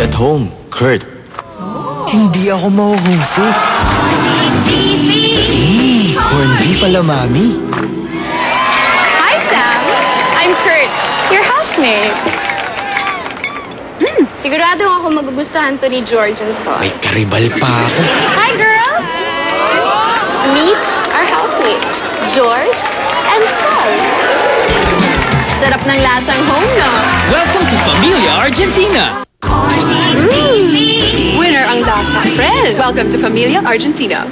feel at home, Kurt. Hindi ako mahuhumsik. Mm, corned beef ala mami. Hi, Sam. I'm Kurt, your housemate. Hmm, sigurado ako magugustuhan to ni George and Sol. May karibal pa ako. Hi, girls! Meet our housemates, George and Sol. Sarap ng lasang home, no? Welcome to Familia Argentina! Winner ang lasa. Friend, welcome to Familia Argentina.